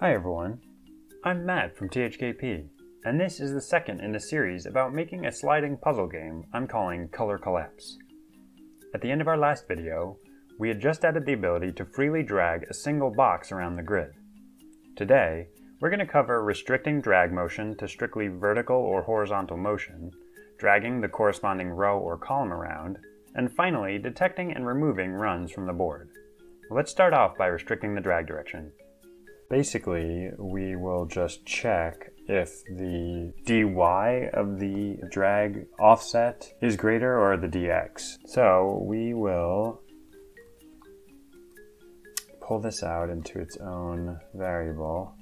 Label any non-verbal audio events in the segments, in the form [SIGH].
Hi everyone, I'm Matt from THKP, and this is the second in a series about making a sliding puzzle game I'm calling Color Collapse. At the end of our last video, we had just added the ability to freely drag a single box around the grid. Today, we're going to cover restricting drag motion to strictly vertical or horizontal motion, dragging the corresponding row or column around, and finally detecting and removing runs from the board. Let's start off by restricting the drag direction. Basically, we will just check if the dy of the drag offset is greater or the dx. So we will pull this out into its own variable.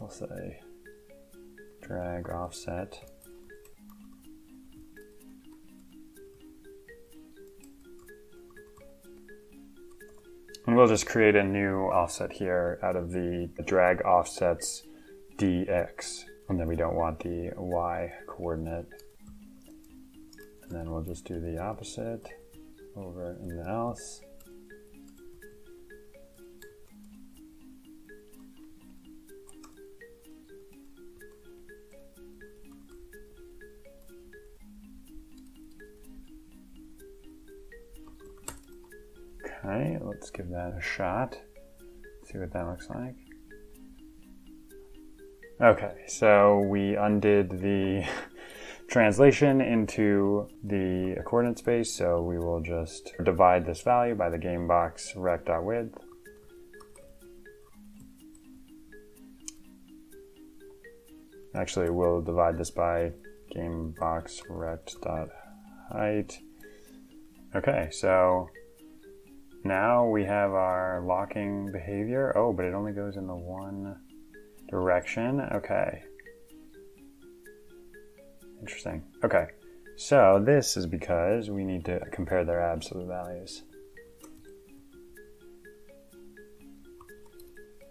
We'll say drag offset And we'll just create a new offset here out of the drag offsets dx. And then we don't want the y coordinate. And then we'll just do the opposite over in the else. Okay, let's give that a shot. See what that looks like. Okay, so we undid the [LAUGHS] translation into the coordinate space, so we will just divide this value by the game box rect.width. Actually, we'll divide this by game box rect.height. Okay, so now we have our locking behavior. Oh, but it only goes in the one direction. Okay. Interesting. Okay. So this is because we need to compare their absolute values.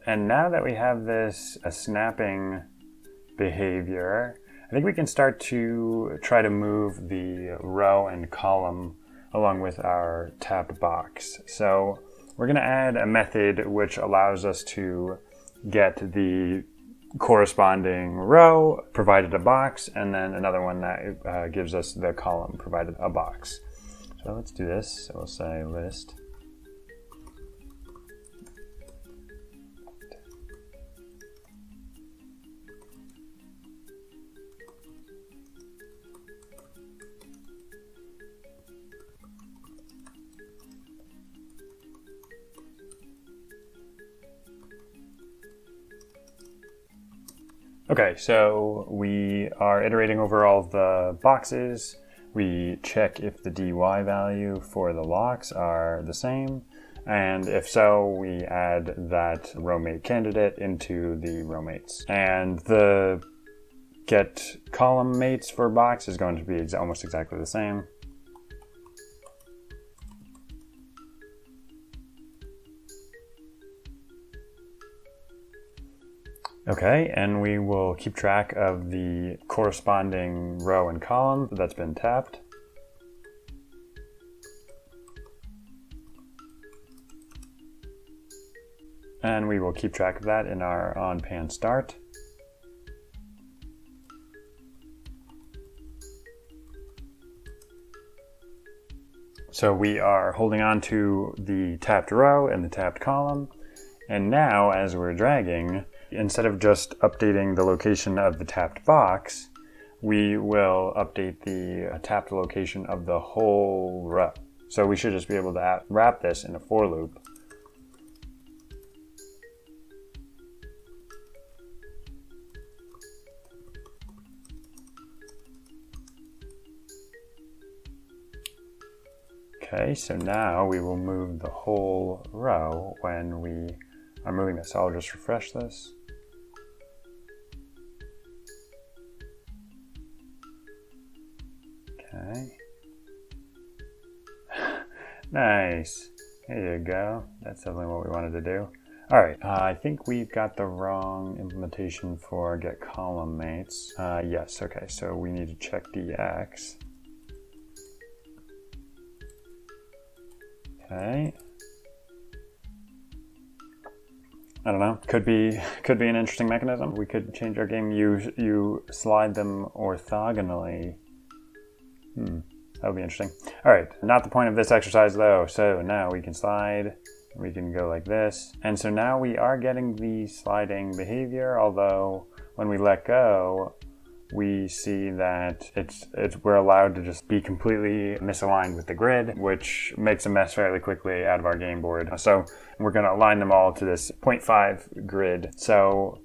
And now that we have this a snapping behavior, I think we can start to try to move the row and column along with our tab box. So we're going to add a method which allows us to get the corresponding row provided a box and then another one that uh, gives us the column provided a box. So let's do this. So we'll say list Okay, so we are iterating over all the boxes. We check if the dy value for the locks are the same. And if so, we add that rowmate candidate into the rowmates. And the get column mates for box is going to be almost exactly the same. Okay, and we will keep track of the corresponding row and column that's been tapped. And we will keep track of that in our on pan start. So we are holding on to the tapped row and the tapped column. And now as we're dragging, Instead of just updating the location of the tapped box, we will update the uh, tapped location of the whole row. So we should just be able to wrap this in a for loop. Okay, so now we will move the whole row when we are moving this. So I'll just refresh this. Nice. There you go. That's definitely what we wanted to do. All right, uh, I think we've got the wrong implementation for get column mates. Uh, yes, okay, so we need to check dx. Okay. I don't know. Could be [LAUGHS] could be an interesting mechanism. We could change our game. You you slide them orthogonally. Hmm, that would be interesting. All right, not the point of this exercise though. So now we can slide. We can go like this, and so now we are getting the sliding behavior. Although when we let go, we see that it's, it's we're allowed to just be completely misaligned with the grid, which makes a mess fairly quickly out of our game board. So we're going to align them all to this 0.5 grid. So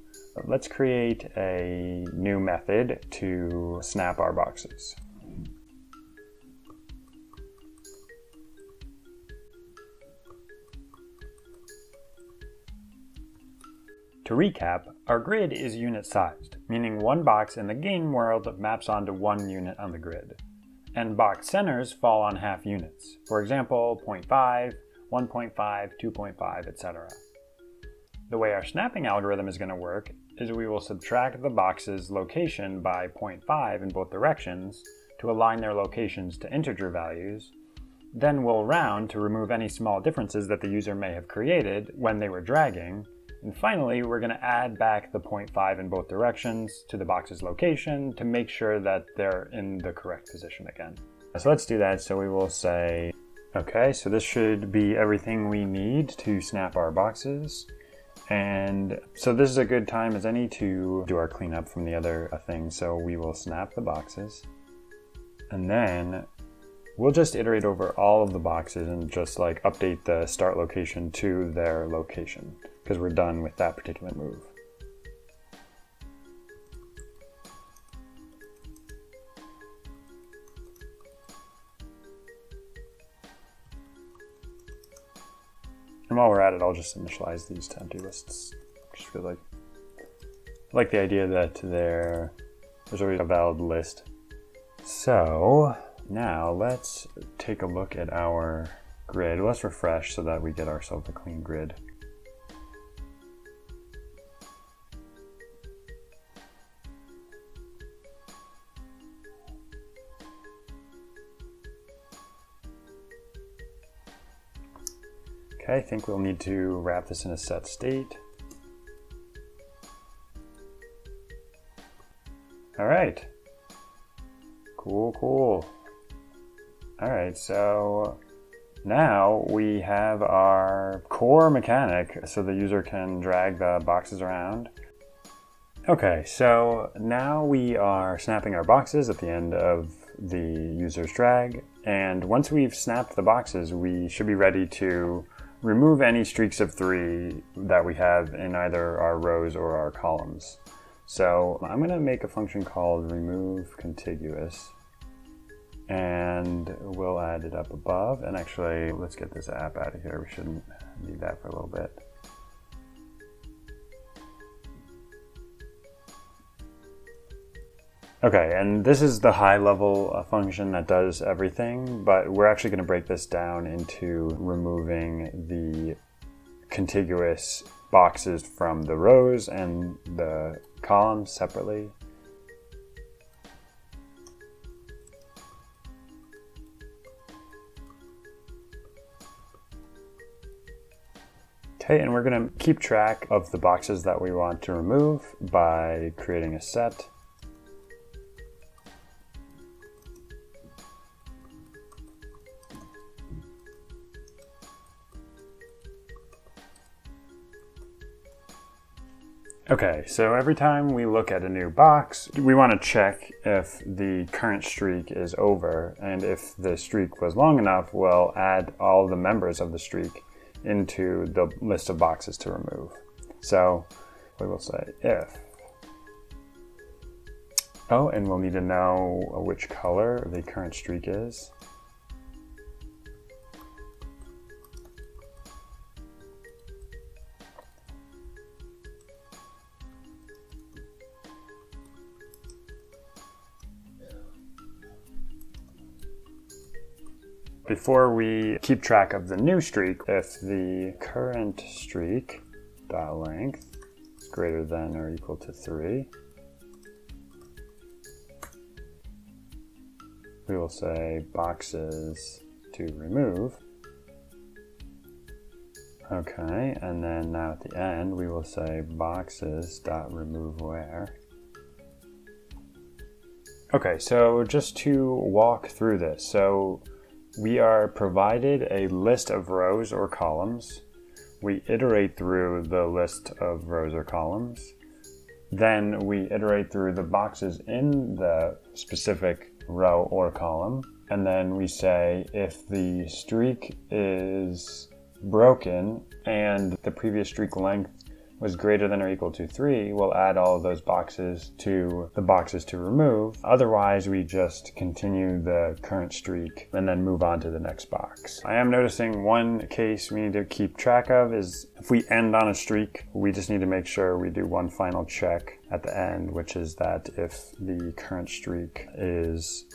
let's create a new method to snap our boxes. To recap, our grid is unit sized, meaning one box in the game world maps onto one unit on the grid. And box centers fall on half units, for example 0.5, 1.5, 2.5, etc. The way our snapping algorithm is going to work is we will subtract the box's location by 0.5 in both directions to align their locations to integer values, then we'll round to remove any small differences that the user may have created when they were dragging, and finally, we're going to add back the 0.5 in both directions to the box's location to make sure that they're in the correct position again. So let's do that. So we will say, okay, so this should be everything we need to snap our boxes. And so this is a good time as any to do our cleanup from the other things. So we will snap the boxes and then we'll just iterate over all of the boxes and just like update the start location to their location because we're done with that particular move. And while we're at it, I'll just initialize these to empty lists. Just feel like I like the idea that there there's already a valid list. So now let's take a look at our grid. Let's refresh so that we get ourselves a clean grid. Okay, I think we'll need to wrap this in a set state. All right. Cool, cool. All right, so now we have our core mechanic so the user can drag the boxes around. Okay, so now we are snapping our boxes at the end of the user's drag. And once we've snapped the boxes, we should be ready to remove any streaks of three that we have in either our rows or our columns. So I'm going to make a function called remove contiguous and we'll add it up above. And actually, let's get this app out of here. We shouldn't need that for a little bit. Okay, and this is the high level uh, function that does everything, but we're actually going to break this down into removing the contiguous boxes from the rows and the columns separately. Okay, and we're going to keep track of the boxes that we want to remove by creating a set. Okay, so every time we look at a new box, we want to check if the current streak is over, and if the streak was long enough, we'll add all the members of the streak into the list of boxes to remove. So we will say if. Oh, and we'll need to know which color the current streak is. Before we keep track of the new streak, if the current streak dot length is greater than or equal to 3, we will say boxes to remove Okay, and then now at the end we will say boxes dot remove where. Okay, so just to walk through this, so we are provided a list of rows or columns. We iterate through the list of rows or columns. Then we iterate through the boxes in the specific row or column. And then we say if the streak is broken and the previous streak length was greater than or equal to 3, we'll add all of those boxes to the boxes to remove. Otherwise, we just continue the current streak and then move on to the next box. I am noticing one case we need to keep track of is if we end on a streak, we just need to make sure we do one final check at the end, which is that if the current streak is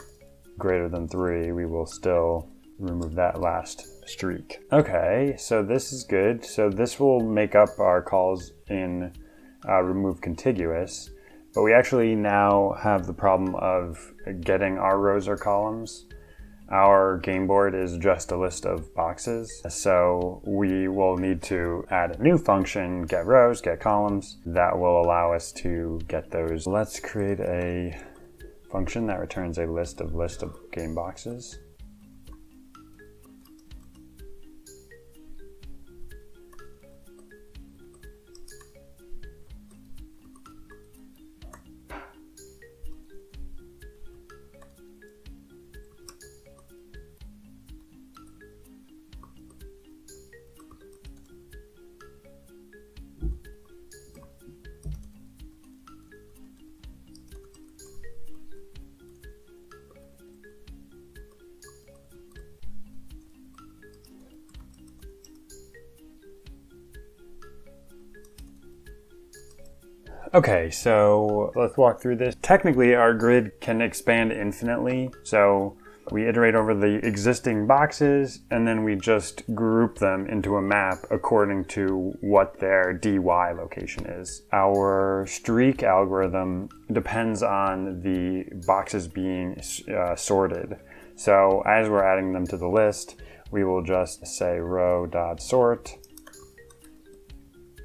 greater than 3, we will still remove that last streak. Okay, so this is good. So this will make up our calls in uh, remove contiguous, but we actually now have the problem of getting our rows or columns. Our game board is just a list of boxes, so we will need to add a new function, get rows, get columns, that will allow us to get those. Let's create a function that returns a list of list of game boxes. Okay, so let's walk through this. Technically, our grid can expand infinitely. So we iterate over the existing boxes and then we just group them into a map according to what their dy location is. Our streak algorithm depends on the boxes being uh, sorted. So as we're adding them to the list, we will just say row.sort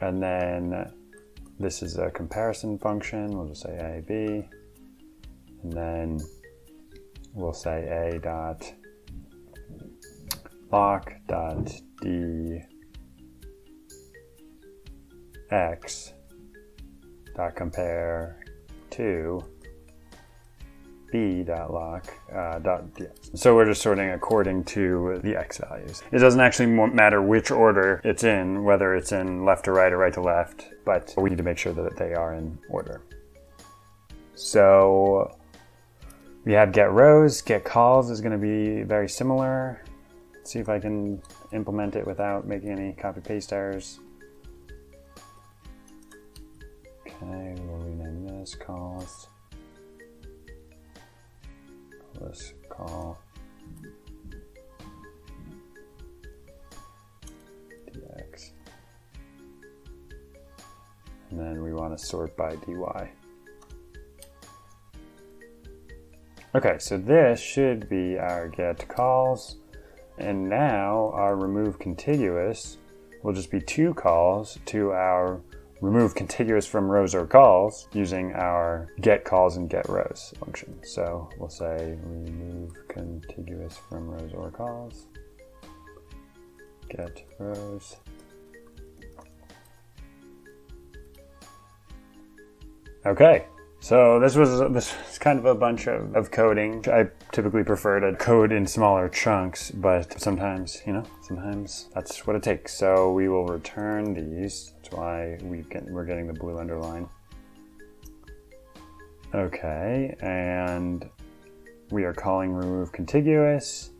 and then this is a comparison function. We'll just say A, B. And then we'll say A dot lock dot D X dot compare to b dot uh, dot So we're just sorting according to the x values. It doesn't actually matter which order it's in, whether it's in left to right or right to left, but we need to make sure that they are in order. So we have get rows, get calls is going to be very similar. Let's see if I can implement it without making any copy paste errors. Okay, we'll rename this calls. Call dx. And then we want to sort by dy. Okay, so this should be our get calls. And now our remove contiguous will just be two calls to our remove contiguous from rows or calls using our get calls and get rows function. So we'll say remove contiguous from rows or calls, get rows. Okay, so this was this was kind of a bunch of, of coding. I typically prefer to code in smaller chunks, but sometimes, you know, sometimes that's what it takes. So we will return these. Why we get, we're getting the blue underline. Okay, and we are calling remove contiguous.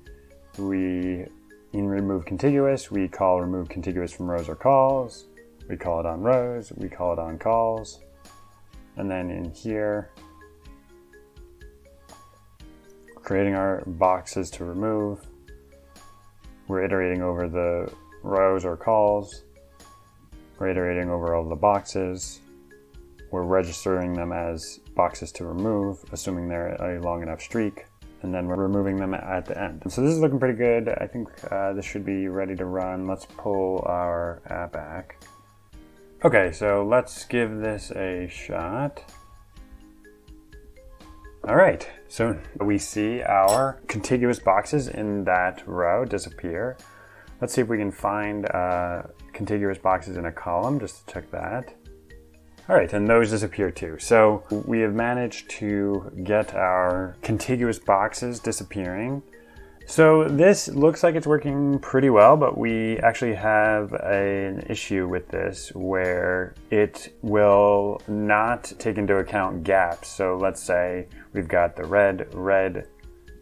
We in remove contiguous, we call remove contiguous from rows or calls. We call it on rows, we call it on calls. And then in here, creating our boxes to remove. We're iterating over the rows or calls. We're iterating over all the boxes. We're registering them as boxes to remove, assuming they're a long enough streak. and then we're removing them at the end. So this is looking pretty good. I think uh, this should be ready to run. Let's pull our app back. Okay, so let's give this a shot. All right, so we see our contiguous boxes in that row disappear. Let's see if we can find uh, contiguous boxes in a column just to check that. All right, and those disappear too. So we have managed to get our contiguous boxes disappearing. So this looks like it's working pretty well, but we actually have an issue with this where it will not take into account gaps. So let's say we've got the red, red,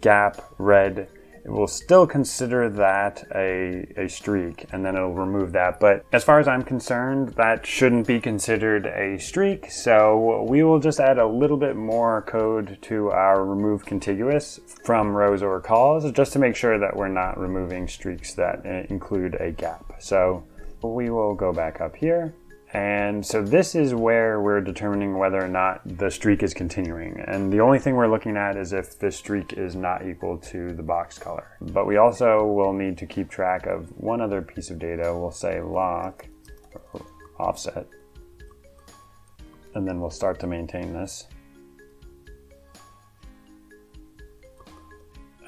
gap, red, it will still consider that a, a streak and then it'll remove that. But as far as I'm concerned, that shouldn't be considered a streak. So we will just add a little bit more code to our remove contiguous from rows or calls just to make sure that we're not removing streaks that uh, include a gap. So we will go back up here and so this is where we're determining whether or not the streak is continuing. And the only thing we're looking at is if the streak is not equal to the box color. But we also will need to keep track of one other piece of data. We'll say lock offset. And then we'll start to maintain this.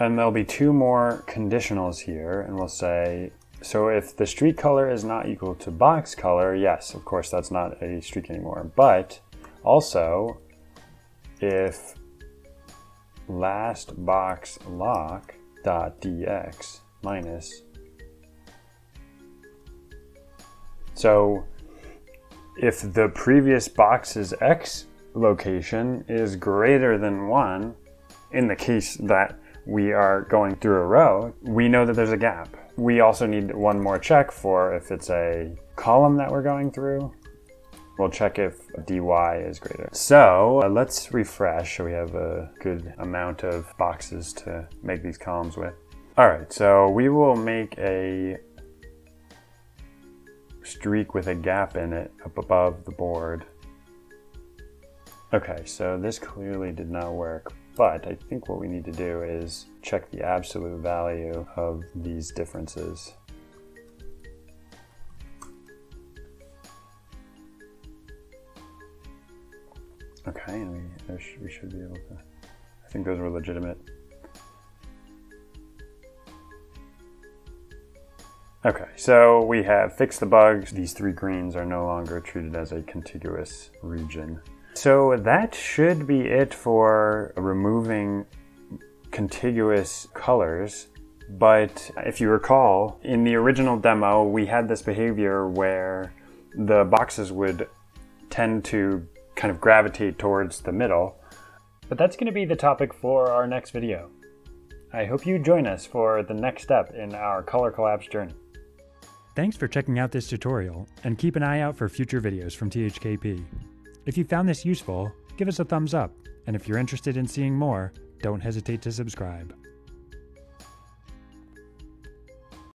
And there'll be two more conditionals here, and we'll say so if the streak color is not equal to box color, yes, of course that's not a streak anymore. But also, if last box lock dot dx minus so if the previous box's x location is greater than 1 in the case that we are going through a row we know that there's a gap we also need one more check for if it's a column that we're going through. We'll check if dy is greater. So uh, let's refresh so we have a good amount of boxes to make these columns with. All right, so we will make a streak with a gap in it up above the board. Okay, so this clearly did not work, but I think what we need to do is check the absolute value of these differences. Okay, and we, we should be able to, I think those were legitimate. Okay, so we have fixed the bugs. These three greens are no longer treated as a contiguous region. So that should be it for removing contiguous colors. But if you recall, in the original demo, we had this behavior where the boxes would tend to kind of gravitate towards the middle. But that's going to be the topic for our next video. I hope you join us for the next step in our color collapse journey. Thanks for checking out this tutorial, and keep an eye out for future videos from THKP. If you found this useful, give us a thumbs up, and if you're interested in seeing more, don't hesitate to subscribe.